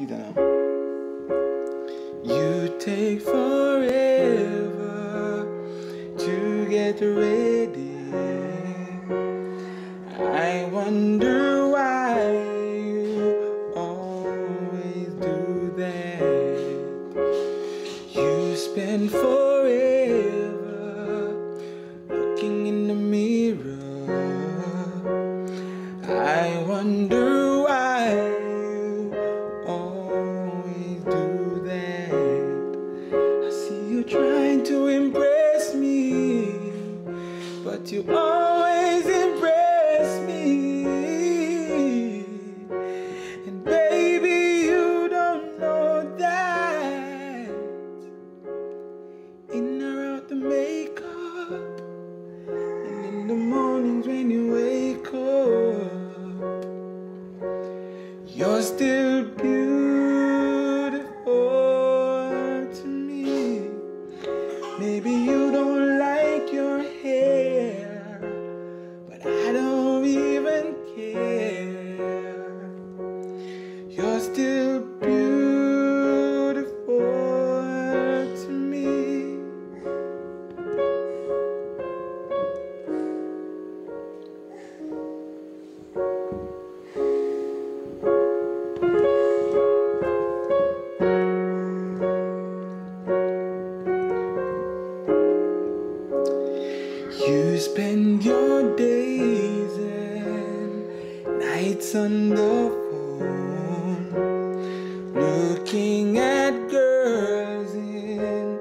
You take forever to get ready. I wonder why you always do that. You spend forever looking in the mirror. I wonder. mornings when you wake up, you're still beautiful to me. Maybe you don't like your hair, but I don't even care. You're still beautiful. You spend your days and nights on the phone looking at girls in